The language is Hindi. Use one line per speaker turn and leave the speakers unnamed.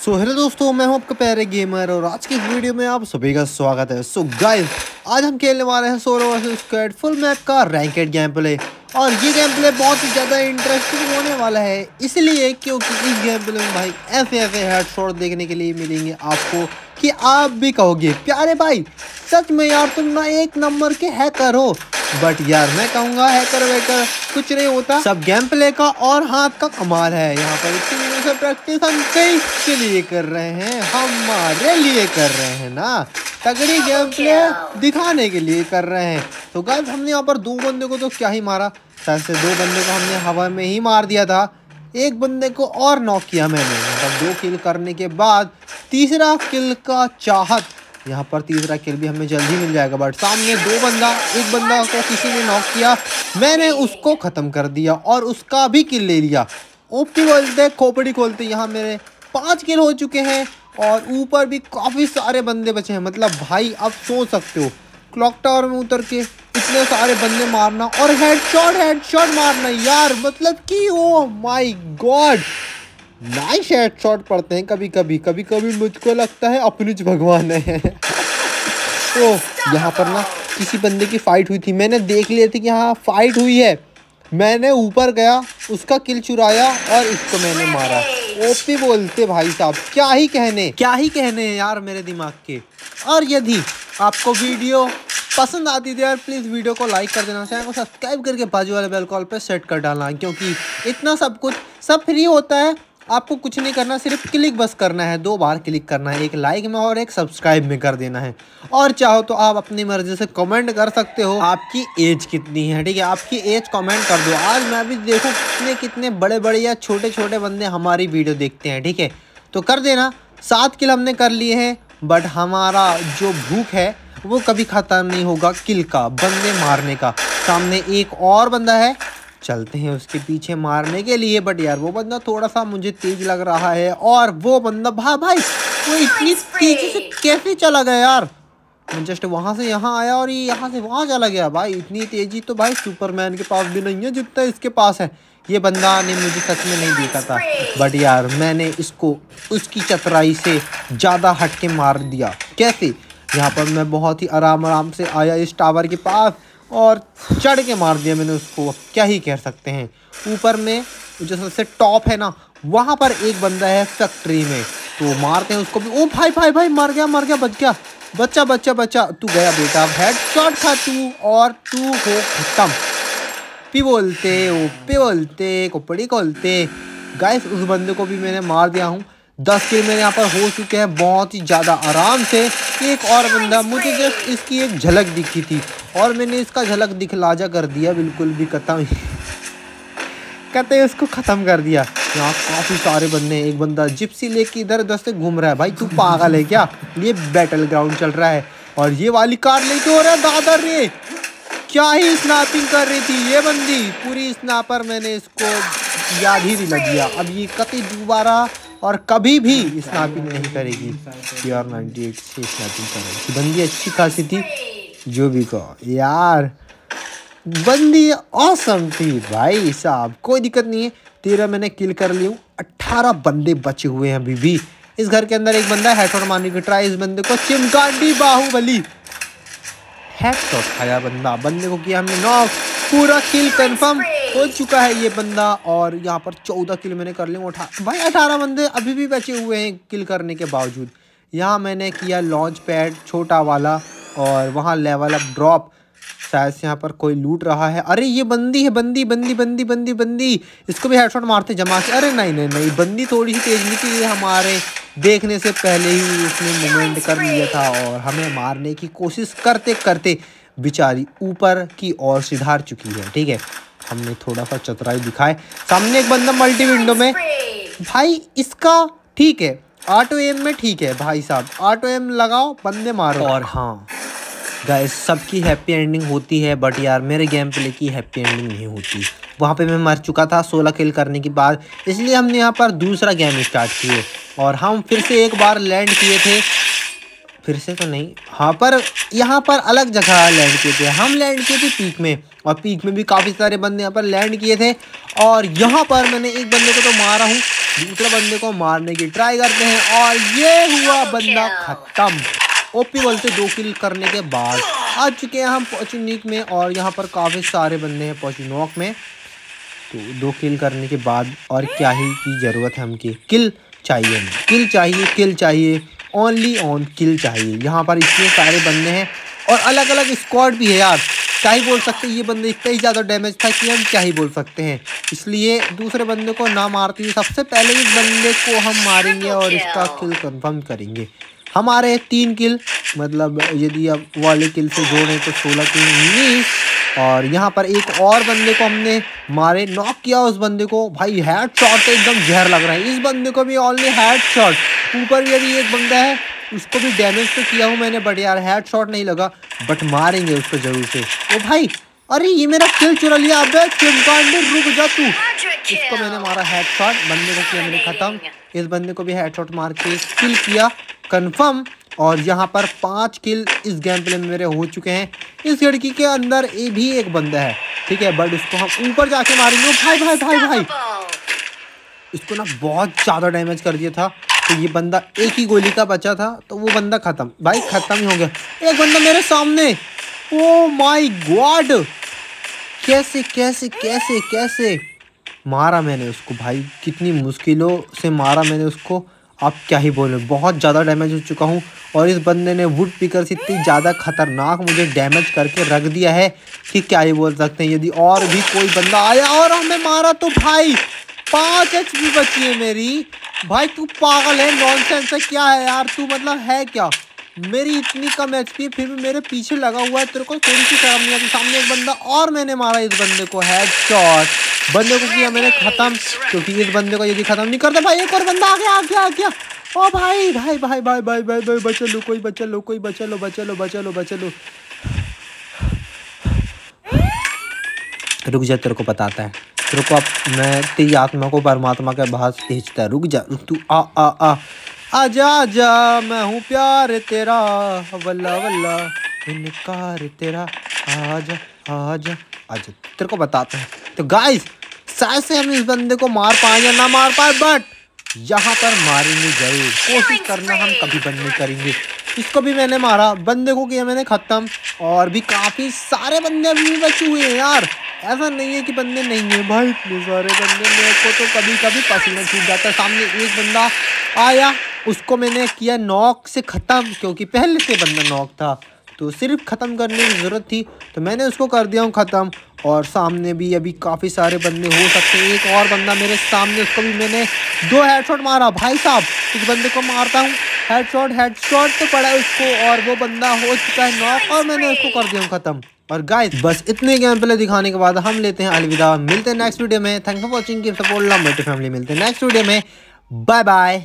सो हेलो दोस्तों मैं हूँ आपका प्यारे गेमर और आज की इस वीडियो में आप सभी का स्वागत है। सो so, गाइस आज हम खेलने वाले हैं solo versus squad full map का रैंकेड गेम प्ले और ये गेम प्ले बहुत ही ज़्यादा इंटरेस्टिंग होने वाला है इसलिए क्योंकि इस गेम प्ले में भाई ऐसे ऐसे हेडशॉट देखने के लिए मिलेंगे आपको कि आप भी कहोगे प्यारे भाई सच में यार तुम ना एक नंबर के हैकर हो। बट यार मैं कहूँगा हैकर वैकर कुछ नहीं होता। सब गेम प्ले का और हाथ का कमाल है। यहाँ पर इतनी दिनों से प्रैक्टिस हम कई के लिए कर रहे हैं? हमारे लिए कर रहे हैं ना? तगड़ी गेम प्ले दिखाने के लिए कर रहे हैं। तो गाइस हमने यहाँ पर दो बंदे को तो क्या ही मारा? शायद से दो बंदे को हमने हवा में ही मार दिया था। एक बंदे को और नॉक किया मैंने। मतलब दो किल करने के बाद तीसरा किल का चाहत यहाँ पर तीसरा किल भी हमें जल्दी मिल जाएगा बट सामने दो बंदा, एक बंदा को किसी ने नॉक किया। मैंने उसको ख़त्म कर दिया और उसका भी किल ले लिया। ओपी बोलते खोपड़ी खोलते यहाँ मेरे पाँच किल हो चुके हैं और ऊपर भी काफ़ी सारे बंदे बचे हैं। मतलब भाई, आप सोच सकते हो क्लॉक टावर में उतर के इतने सारे बंदे मारना और हेडशॉट हेडशॉट मारना। यार मतलब कि oh my God nice headshot पड़ते हैं कभी कभी कभी कभी मुझको लगता है अपनुज भगवान है। तो यहाँ पर ना किसी बंदे की फाइट हुई थी। मैंने देख लिया थी कि यहाँ फाइट हुई है। मैंने ऊपर गया, उसका किल चुराया और इसको मैंने मारा। ओपी बोलते भाई साहब, क्या ही कहने? क्या ही कहने हैं यार मेरे दिमाग के। और यदि आपको वीडियो पसंद आती थी यार प्लीज़ वीडियो को लाइक कर देना। चैनल को सब्सक्राइब करके बाजू वाले बेल कॉल पे सेट कर डालना, क्योंकि इतना सब कुछ सब फ्री होता है। आपको कुछ नहीं करना, सिर्फ़ क्लिक बस करना है। दो बार क्लिक करना है, एक लाइक में और एक सब्सक्राइब में कर देना है। और चाहो तो आप अपनी मर्ज़ी से कमेंट कर सकते हो। आपकी एज कितनी है, ठीक है? आपकी एज कमेंट कर दो। आज मैं भी देखो कितने कितने बड़े बड़े या छोटे छोटे बंदे हमारी वीडियो देखते हैं, ठीक है? तो कर देना। सात किल हमने कर लिए हैं बट हमारा जो भूख है, वो कभी ख़त्म नहीं होगा किल का, बंदे मारने का। सामने एक और बंदा है चलते हैं उसके पीछे मारने के लिए बट यार वो बंदा थोड़ा सा मुझे तेज लग रहा है और वो बंदा भा भाई वो इतनी तेज़ी से कैसे चला गया यार? मैं जस्ट वहाँ से यहाँ आया और ये यहाँ से वहाँ चला गया। भाई इतनी तेज़ी तो भाई सुपरमैन के पास भी नहीं है जितना इसके पास है। ये बंदा ने मुझे सच में नहीं देखा था। बट यार मैंने इसको उसकी चतराई से ज़्यादा हट के मार दिया। कैसे? यहाँ पर मैं बहुत ही आराम आराम से आया इस टावर के पास। और चढ़ के मार दिया मैंने उसको। क्या ही कह सकते हैं। ऊपर में जो सबसे टॉप है ना, वहाँ पर एक बंदा है फैक्ट्री में। तो मारते हैं उसको भी। ओ भाई भाई भाई, मर गया मर गया, बच गया। बच्चा बच्चा बच्चा, तू गया बेटा। हेड शॉट था तू और तू हो खत्म। पी बोलते ओ पे बोलते कोपड़ी खोलते। गाइस उस बंदे को भी मैंने मार दिया हूँ। दस किल मेरे यहाँ पर हो चुके हैं। बहुत ही ज़्यादा आराम से एक और बंदा, मुझे जस्ट इसकी एक झलक दिखी थी। और मैंने इसका झलक दिखलाजा कर दिया, बिल्कुल भी खत्म कहते उसको ख़त्म कर दिया। यहाँ काफ़ी सारे बंदे एक बंदा जिप्सी लेके इधर उधर से घूम रहा है। भाई, तू पागल है क्या? ये बैटल ग्राउंड चल रहा है। और ये वाली कार लेके हो रहा है दादर रे। क्या ही स्नैपिंग कर रही थी ये बंदी। पूरी स्नैपर मैंने इसको याद ही दिला दिया। अब ये कति दोबारा और कभी भी स्नैपिंग नहीं करेगी। आर एट से स्नैपिंग करेगी। बंदी अच्छी खासी थी। जो भी कहो। यार, बंदी औसम थी भाई साहब। कोई दिक्कत नहीं है। तेरह मैंने किल कर ली हूँ। अट्ठारह बंदे बचे हुए हैं अभी भी। इस घर के अंदर एक बंदा हेडशॉट मारने की ट्राई इस बंदे को। चिमकांडी बाहुबली। हेडशॉट खाया बंदा। बंदे को किया हमने नॉक पूरा किल कंफर्म हो चुका है ये बंदा। और यहाँ पर चौदह किल मैंने कर लिया उठा भाई, अठारह बंदे अभी भी बचे हुए हैं किल करने के बावजूद। यहाँ मैंने किया लॉन्च पैड छोटा वाला। और वहाँ लेवल अप ड्रॉप शायद से यहाँ पर कोई लूट रहा है। अरे, ये बंदी है, बंदी बंदी बंदी बंदी बंदी। इसको भी हेडशॉट मारते जमा से अरे, नहीं नहीं नहीं, बंदी थोड़ी सी तेज निकली है हमारे। देखने से पहले ही उसने मूवमेंट कर लिया था और हमें मारने की कोशिश करते करते बेचारी ऊपर की ओर सिधार चुकी है। ठीक है, हमने थोड़ा सा चतराई दिखाए सामने एक बंदा मल्टी विंडो में। भाई, इसका ठीक है। ऑटो एम में ठीक है भाई साहब। ऑटो एम लगाओ, बंदे मारो। और हाँ गाइस सबकी हैप्पी एंडिंग होती है बट यार मेरे गेम प्ले की हैप्पी एंडिंग नहीं होती। वहाँ पे मैं मर चुका था सोलह किल करने के बाद। इसलिए हमने यहाँ पर दूसरा गेम स्टार्ट किए। और हम फिर से एक बार लैंड किए थे। फिर से तो नहीं। हाँ पर यहाँ पर अलग जगह लैंड किए थे। हम लैंड किए थे पीक में। और पीक में भी काफ़ी सारे बंदे यहाँ पर लैंड किए थे। और यहाँ पर मैंने एक बंदे को तो मारा हूँ। दूसरे बंदे को मारने की ट्राई करते हैं। और ये हुआ बंदा खत्म। ओपी बोलते दो किल करने के बाद आ चुके हैं हम पोचिनिक में और यहाँ पर काफ़ी सारे बंदे हैं पोचिनोक में। तो दो किल करने के बाद और क्या ही की ज़रूरत है हमकी। किल चाहिए हमें। किल चाहिए किल चाहिए ओनली ऑन किल चाहिए। यहाँ पर इतने सारे बंदे हैं और अलग अलग स्क्वाड भी है यार। क्या ही बोल सकते हैं ये बंदे इतना ही ज़्यादा डैमेज था कि हम क्या ही बोल सकते हैं। इसलिए दूसरे बंदे को ना मारते हुए सबसे पहले इस बंदे को हम मारेंगे और इसका किल कंफर्म करेंगे। हमारे तीन किल मतलब यदि अब वाले किल से जोड़ें तो सोलह किल उन्नीस। और यहाँ पर एक और बंदे को हमने मारे नॉक किया उस बंदे को। भाई हेड शॉट एकदम जहर लग रहा है। इस बंदे को भी ऑनली हेड शॉट ऊपर भी अभी एक बंदा है उसको भी डैमेज तो किया हूँ मैंने बट यार हेड शॉट नहीं लगा। बट मारेंगे उसको ज़रूर से। ओ भाई अरे ये मेरा किल चुरा लिया। अबे चिमकांडे रुक जा तू। इसको मैंने मारा हेड शॉट बंदे को किया मैंने खत्म। इस बंदे को भी हेड शॉट मार के किल किया। कंफर्म और यहाँ पर पाँच किल इस गेम प्ले में मेरे हो चुके हैं। इस लड़की के अंदर ये भी एक बंदा है, ठीक है? बट उसको हम ऊपर जाके मारेंगे। भाई भाई भाई भाई। इसको ना बहुत ज़्यादा डैमेज कर दिया था। तो ये बंदा एक ही गोली का बचा था तो वो बंदा ख़त्म। भाई, ख़त्म ही हो गया। एक बंदा मेरे सामने। ओ माई गॉड कैसे कैसे कैसे कैसे? मारा मैंने उसको, भाई। कितनी मुश्किलों से मारा मैंने उसको। आप क्या ही बोले, बहुत ज़्यादा डैमेज हो चुका हूँ और इस बंदे ने वुड पिकर से इतनी ज़्यादा खतरनाक मुझे डैमेज करके रख दिया है कि क्या ही बोल सकते हैं। यदि और भी कोई बंदा आया और हमें मारा तो भाई पाँच एच पी बची है मेरी। भाई तू पागल है नॉन सेंस है, क्या है यार? तू मतलब है क्या? मेरी इतनी कम एच पी फिर भी मेरे पीछे लगा हुआ है, तेरे को थोड़ी सी शर्म नहीं आती। सामने एक बंदा और मैंने मारा, इस बंदे को हेड शॉट बंदे को किया मैंने खत्म, क्योंकि इस बंदे को यदि खत्म नहीं करते भाई, एक और बंदा आ गया आ गया आ गया। ओ भाई भाई भाई भाई भाई भाई भाई, बचा लो कोई, बचा लो कोई, बचा लो बचा लो बचा लो बचा लो। रुक जा, तेरे को बताता है। तेरे को अब मैं तेरी आत्मा को परमात्मा के पास भेजता रुक जा, तू आ आ आ। आजा आजा, मैं हूँ प्यार तेरा, वल्ला वल्ला। इनकार तेरा। आजा आजा आजा। तेरे को बताता है। तो गाइस शायद से हम इस बंदे को मार पाए या ना मार पाए बट यहाँ पर मारेंगे ज़रूर। कोशिश करना हम कभी बंद नहीं करेंगे। इसको भी मैंने मारा बंदे को किया मैंने ख़त्म। और भी काफ़ी सारे बंदे अभी भी बचे हुए हैं यार। ऐसा नहीं है कि बंदे नहीं है। भाई इतने सारे बंदे मेरे को तो कभी कभी पसीना छूट जाता है। सामने एक बंदा आया उसको मैंने किया नॉक से ख़त्म क्योंकि पहले से बंदा नॉक था। तो सिर्फ़ ख़त्म करने की ज़रूरत थी तो मैंने उसको कर दिया हूँ ख़त्म। और सामने भी अभी काफ़ी सारे बंदे हो सकते हैं। एक और बंदा मेरे सामने, उसको भी मैंने दो हेडशॉट मारा। भाई साहब, इस बंदे को मारता हूँ। हेडशॉट हेडशॉट तो पड़ा उसको और वो बंदा हो चुका है नॉक और मैंने उसको कर दिया हूँ ख़त्म। और गाइस बस इतने गेम प्ले दिखाने के बाद हम लेते हैं अलविदा। मिलते हैं नेक्स्ट वीडियो में। थैंक फॉर वॉचिंग की सपोर्ट लव फैमिली मिलते हैं नेक्स्ट वीडियो में। Bye bye